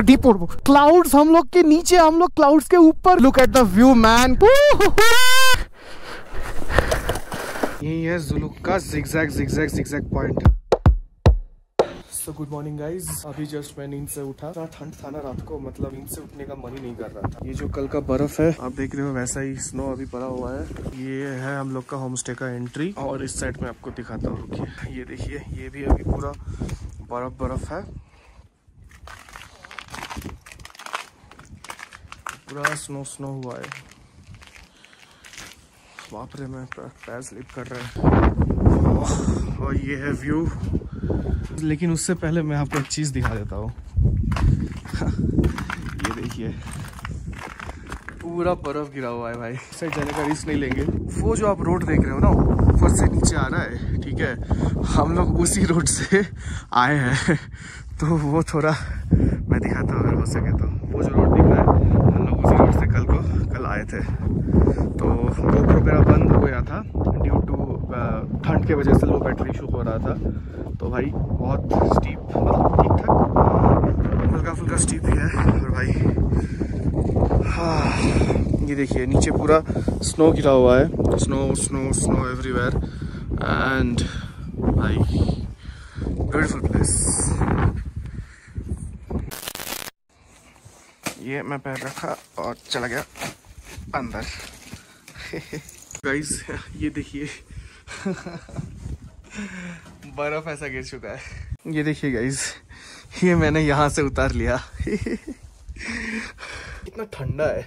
Deep clouds हम लोग के नीचे हम लोग क्लाउड्स के ऊपर। Look at the view man यही है जुलू का zigzag zigzag zigzag point so good morning guys अभी जस्ट मैं नींद से उठा। इतना ठंड था ना रात को मतलब नींद से उठने का मन ही नहीं कर रहा था। ये जो कल का बर्फ़ है आप देख रहे हो वैसा ही स्नो अभी पड़ा हुआ है। ये है हम लोग का होम स्टे का एंट्री और इस साइड में आपको दिखाता हूँ ये देखिए ये भी अभी पूरा बर्फ़ बर्फ़ है। पूरा स्नो स्नो हुआ है। बाप रे, मैं पैर स्लिप कर रहा है। और ये है व्यू लेकिन उससे पहले मैं आपको एक चीज़ दिखा देता हूँ। ये देखिए। पूरा बर्फ़ गिरा हुआ है भाई। साइड जाने का रिस्क नहीं लेंगे। वो जो आप रोड देख रहे हो ना, ऊपर से नीचे आ रहा है, ठीक है? हम लोग उसी रोड से आए हैं। तो वो थोड़ा मैं दिखाता हूँ, अगर हो सके तो वो जो रोड दिख रहा है, हम लोग उसी रोड से कल को, कल आए थे। तो गोप्रो मेरा बंद हो गया था ड्यू टू ठंड के वजह से लो बैटरी इशू हो रहा था। तो भाई, बहुत स्टीप मतलब ठीक ठाक। हल्का फुल्का स्टीप ही है और भाई हाँ ये देखिए, नीचे पूरा स्नो गिरा हुआ है। Snow snow snow everywhere and भाई ब्यूटीफुल प्लेस ये मैं पैर रखा और चला गया अंदर। गाइस ये देखिए। बर्फ़ ऐसा गिर चुका है। ये देखिए गाइस ये मैंने यहाँ से उतार लिया। इतना ठंडा है।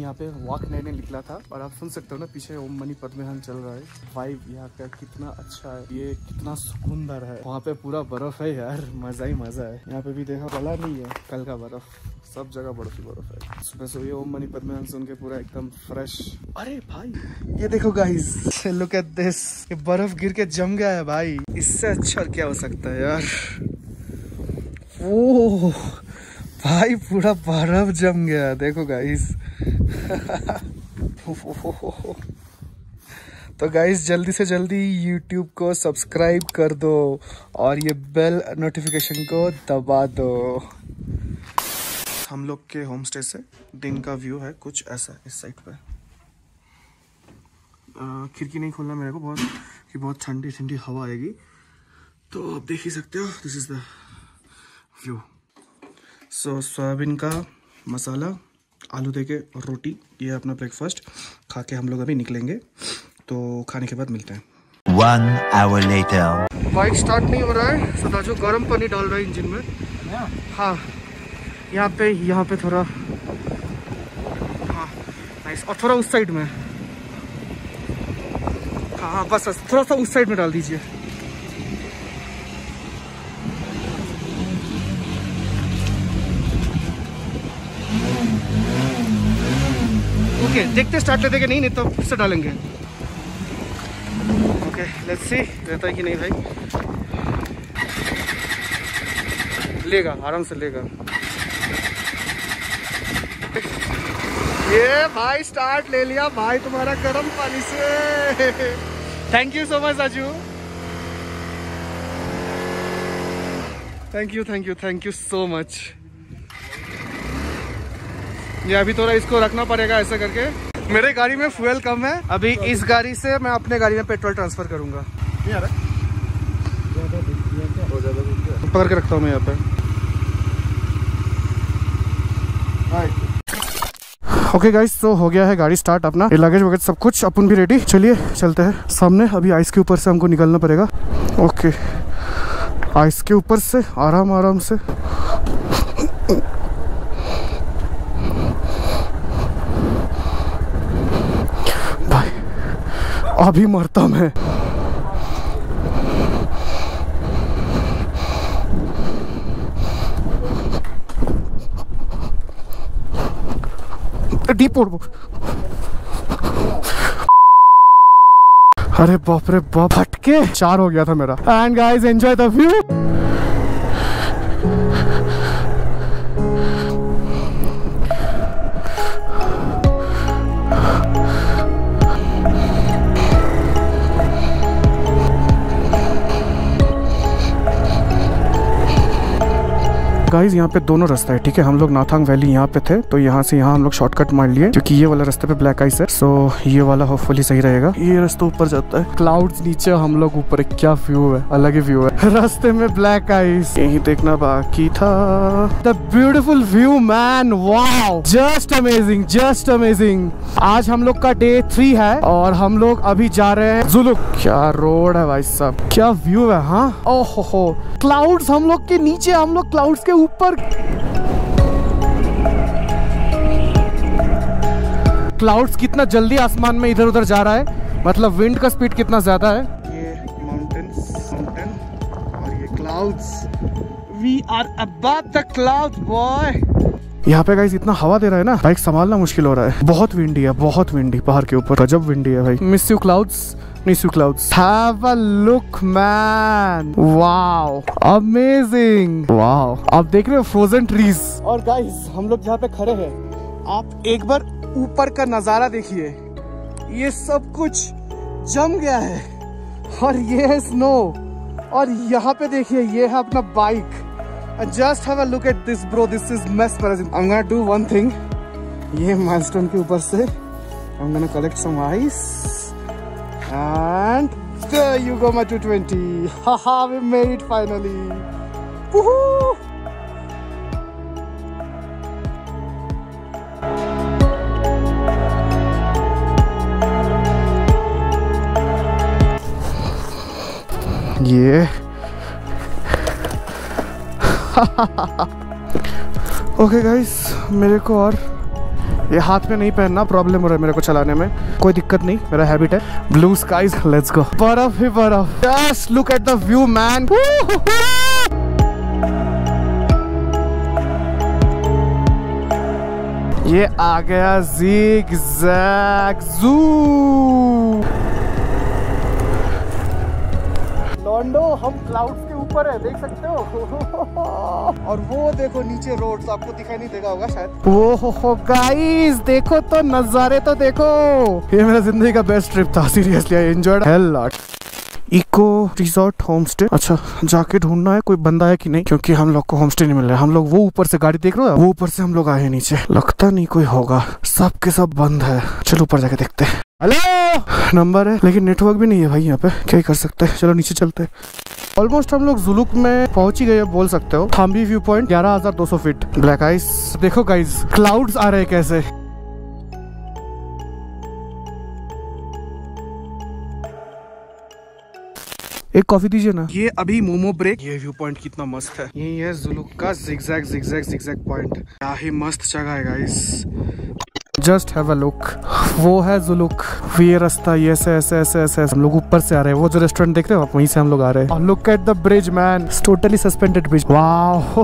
यहाँ पे वॉक ने निकला था और आप सुन सकते हो ना, पीछे ओम मनी पद्मेहन चल रहा है। वाइब यहाँ का कितना अच्छा है। ये कितना सुकुंदर है। वहाँ पे पूरा बर्फ़ है यार। मज़ा ही मज़ा है। यहाँ पे भी देखा बला नहीं है। कल का बर्फ़। सब जगह बर्फ़ ही बर्फ़ है। सुबह सुबह ओम मनी पद्मेहन सुन के पूरा एकदम फ्रेश अरे भाई, ये देखो गाइस लुक एट दिस ये बर्फ़ गिर के जम गया है भाई। इससे अच्छा क्या हो सकता है यार? ओ भाई, पूरा बर्फ़ जम गया, देखो गाइस तो गाइस जल्दी से जल्दी YouTube को सब्सक्राइब कर दो और ये बेल नोटिफिकेशन को दबा दो. हम लोग के होम स्टे से दिन का व्यू है कुछ ऐसा इस साइड पर खिड़की नहीं खोलना मेरे को बहुत, कि बहुत ठंडी ठंडी हवा आएगी. तो आप देख ही सकते हो this is the view so soybean का मसाला आलू दे के और रोटी ये अपना ब्रेकफास्ट खा के हम लोग अभी निकलेंगे। तो खाने के बाद मिलते हैं। One hour later. Bike start नहीं हो रहा है सदा जो गर्म पानी डाल रहा है इंजन में। Yeah. हाँ यहाँ पे यहाँ पे थोड़ा हाँ नाइस और थोड़ा उस साइड में। हाँ हाँ बस बस थोड़ा सा उस साइड में डाल दीजिए। ओके देखते स्टार्ट लेते कि नहीं नहीं तो फिर से डालेंगे। ओके लेट्स सी रहता है कि नहीं भाई? लेगा, आराम से लेगा। ये भाई स्टार्ट ले लिया भाई तुम्हारा गर्म पानी से। Thank you so much Raju thank you thank you thank you so much ये अभी थोड़ा इसको रखना पड़ेगा ऐसा करके। मेरे गाड़ी में फ्यूल कम है। अभी इस गाड़ी से मैं अपने गाड़ी में पेट्रोल ट्रांसफ़र करूँगा। पकड़ के रखता हूँ मैं यहाँ पे। ओके गाइस तो हो गया है गाड़ी स्टार्ट अपना। लगेज वगैरह सब कुछ अपन भी रेडी चलिए चलते हैं। सामने अभी आइस के ऊपर से हमको निकलना पड़ेगा। ओके आइस के ऊपर से आराम आराम से। अभी मरता मैं। डीप अरे बाप रे बाप। हटके चार हो गया था मेरा। And guys enjoy the view guys यहाँ पे दोनों रास्ता है ठीक है? हम लोग नाथांग वैली यहाँ पे थे तो यहाँ से यहाँ हम लोग शॉर्टकट मार लिए क्योंकि ये वाला रास्ते पे ब्लैक आइस है सो ये वाला होपफुली सही रहेगा। ये रास्ता ऊपर जाता है। क्लाउड नीचे हम लोग ऊपर क्या व्यू है? अलग ही व्यू है। रास्ते में ब्लैक आइस यही देखना बाकी था। The beautiful view man wow just amazing just amazing आज हम लोग का डे थ्री है और हम लोग अभी जा रहे हैं जुलुक क्या रोड है भाई साहब? क्या व्यू है हाँ? ओहो हो क्लाउड्स हम लोग के नीचे, हम लोग क्लाउड्स के ऊपर। क्लाउड्स कितना जल्दी आसमान में इधर उधर जा रहा है। मतलब विंड का स्पीड कितना ज़्यादा है? ये माउंटेन्स माउंटेन और ये clouds we are above the clouds boy यहाँ पे गाइस इतना हवा दे रहा है ना बाइक संभालना मुश्किल हो रहा है। बहुत विंडी है बहुत विंडी पहाड़ के ऊपर। गजब विंडी है भाई। Miss you clouds miss you clouds have a look man wow amazing wow आप देख रहे हो फ्रोजन ट्रीज और गाइस हम लोग जहाँ पे खड़े हैं। आप एक बार ऊपर का नज़ारा देखिए। ये सब कुछ जम गया है। और ये है स्नो और यहाँ पे देखिए ये है अपना bike just have a look at this bro this is mesmerizing i'm gonna do one thing ये माइलस्टोन के ऊपर से i'm gonna collect some ice and there you go my 220 haha we made it finally Woohoo! ये okay guys मेरे को और ये हाथ में नहीं पहनना प्रॉब्लम हो रहा है मेरे को चलाने में। कोई दिक्कत नहीं, मेरा हैबिट है। ब्लू स्काईज लेट्स गो बर्फ़ ही बर्फ़। Just look at the view man ये आ गया जिग जैग जू लॉन्डो हम क्लाउड्स के ऊपर है, देख सकते हो? और वो देखो नीचे रोड्स आपको दिखाई नहीं देगा होगा शायद। वो हो हो गाइस देखो तो नजारे तो देखो। ये मेरा ज़िंदगी का बेस्ट ट्रिप था seriously I enjoyed hell lot eco resort home stay अच्छा जाके ढूंढना है, कोई बंदा है कि नहीं? क्योंकि हम लोग को होम स्टे नहीं मिल रहा है। हम लोग वो ऊपर से गाड़ी देख रहे हो वो ऊपर से हम लोग आए नीचे। लगता नहीं कोई होगा। सब के सब बंद है। चलो ऊपर जाके देखते हैं। हेलो नंबर है, लेकिन नेटवर्क भी नहीं है भाई यहाँ पे। क्या ही कर सकते हैं? चलो नीचे चलते हैं। ऑलमोस्ट हम लोग जुलुक में पहुँच ही गए बोल सकते हो। थाम्बी व्यू पॉइंट ग्यारह हज़ार दो सौ फीट ब्लैक आइस देखो गाइस क्लाउड्स आ रहे कैसे? एक कॉफ़ी दीजिए ना। ये अभी मोमो ब्रेक ये व्यू पॉइंट कितना मस्त है। यही है जुलुक का जिगजैग जिगजैग जिगजैग पॉइंट क्या ही मस्त जगह है guys just have a look वो है जुलुक ये रास्ता ये ऐसे ऐसे ऐसे ऐसे हम लोग ऊपर से आ रहे हैं। वो जो रेस्टोरेंट देख रहे हो आप, वहीं से हम लोग आ रहे हैं। Look at the bridge man totally suspended bridge वाह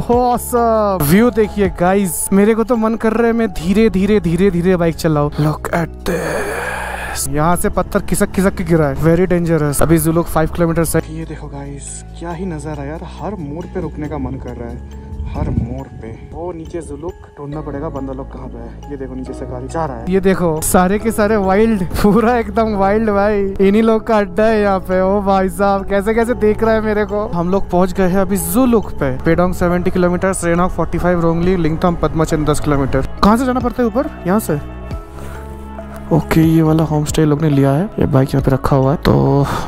व्यू देखिए गाइस मेरे को तो मन कर रहा है मैं धीरे धीरे धीरे धीरे बाइक चलाऊ। लुक एट दिस यहाँ से पत्थर खिसक खिसक के गिरा है। वेरी डेंजरस अभी जुलुक फाइव किलोमीटर से ये देखो गाइस क्या ही नज़र नज़ारा यार। हर मोड़ पे रुकने का मन कर रहा है। हर मोड़ पे। वो नीचे जुलुक ढूंढना पड़ेगा, बंदा लोग कहाँ पे है? ये देखो, नीचे से गाड़ी जा रहा है। ये देखो, सारे के सारे वाइल्ड पूरा एकदम वाइल्ड भाई। इन्हीं लोग का अड्डा है यहाँ पे। ओ भाई साहब, कैसे कैसे देख रहा है मेरे को? हम लोग पहुँच गए हैं अभी जुलुक पे। Pedong 70 kilometre Srenong forty five Rongli Lingtam Padamchen 10 kilometre कहाँ से जाना पड़ता है ऊपर? यहाँ से? ओके, ये वाला होम स्टे लोग ने लिया है। ये बाइक यहाँ पे रखा हुआ है तो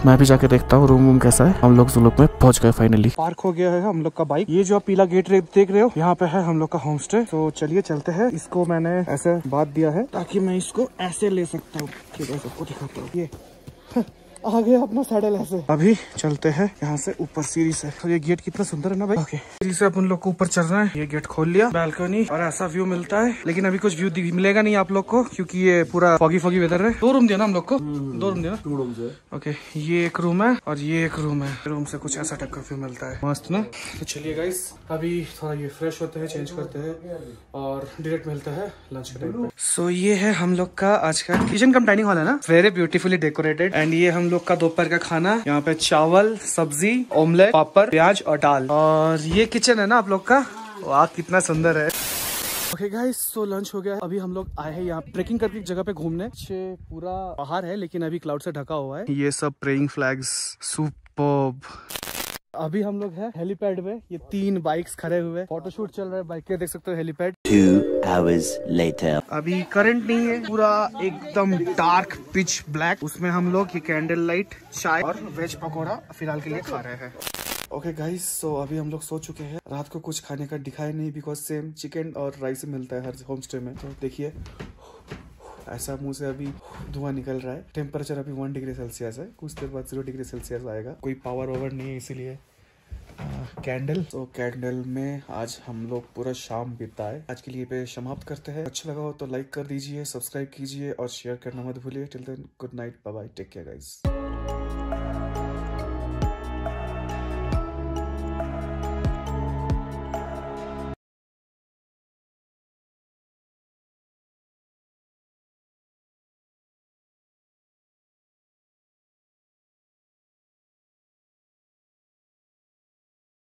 मैं भी जाके देखता हूँ रूम वूम कैसा है। हम लोग जुलूक में पहुँच गए फाइनली पार्क हो गया है हम लोग का बाइक ये जो आप पीला गेट देख रहे हो, यहाँ पे है हम लोग का होम स्टे तो चलिए चलते हैं। इसको मैंने ऐसे बात दिया है, ताकि मैं इसको ऐसे ले सकता हूँ। दिखाता हूँ। ये। आ गया अपना सैडल ऐसे। अभी चलते हैं यहाँ से ऊपर सीढ़ी से। तो ये गेट कितना सुंदर है ना भाई? ओके। सीढ़ी से अपन लोग को ऊपर चल रहे हैं। ये गेट खोल लिया बैल्कनी और ऐसा व्यू मिलता है। लेकिन अभी कुछ व्यू मिलेगा नहीं आप लोग को क्योंकि ये पूरा फॉगी फॉगी वेदर है। दो रूम दिया ना हम लोग को? दो रूम दिया ना? रूम ओके ये एक रूम है और ये एक रूम है। रूम से कुछ ऐसा टाइप का व्यू मिलता है। मस्त ना? तो चलिए गाइस अभी थोड़ा ये फ्रेश होते हैं चेंज करते हैं और डायरेक्ट मिलता है लंच के टाइम सो ये है हम लोग का आज का किचन कम डाइनिंग हॉल है ना? वेरी ब्यूटीफुली डेकोरेटेड एंड ये हम लोग का दोपहर का खाना, यहाँ पे चावल, सब्ज़ी ऑमलेट पापड़, प्याज और दाल। और ये किचन है ना आप लोग का? वाह कितना सुंदर है। ओके गाइस सो लंच हो गया। अभी हम लोग आए हैं यहाँ ट्रेकिंग करके जगह पे घूमने। पूरा पहाड़ है, लेकिन अभी क्लाउड से ढका हुआ है। ये सब प्रेइंग फ्लैग्स सुपर्ब अभी हम लोग है हेलीपैड में। ये तीन बाइक्स खड़े हुए फोटोशूट चल रहा है बाइक के देख सकते हो हेलीपैड। Two hours later. अभी करंट नहीं है पूरा एकदम डार्क पिच ब्लैक उसमें हम लोग ये कैंडल लाइट चाय और वेज पकौड़ा फ़िलहाल के लिए खा रहे हैं। ओके गाइस सो अभी हम लोग सो चुके हैं। रात को कुछ खाने का दिखाया नहीं बिकॉज़ सेम चिकन और राइस मिलता है हर होम स्टे में। तो देखिए ऐसा मुँह से अभी धुआँ निकल रहा है। टेम्परेचर अभी वन डिग्री सेल्सियस है। कुछ देर बाद ज़ीरो डिग्री सेल्सियस आएगा। कोई पावर वावर नहीं है इसीलिए कैंडल तो कैंडल में आज हम लोग पूरा शाम बिताए। आज के लिए पे समाप्त करते हैं। अच्छा लगा हो तो लाइक कर दीजिए सब्सक्राइब कीजिए और शेयर करना मत भूलिए। Till then good night bye take care guys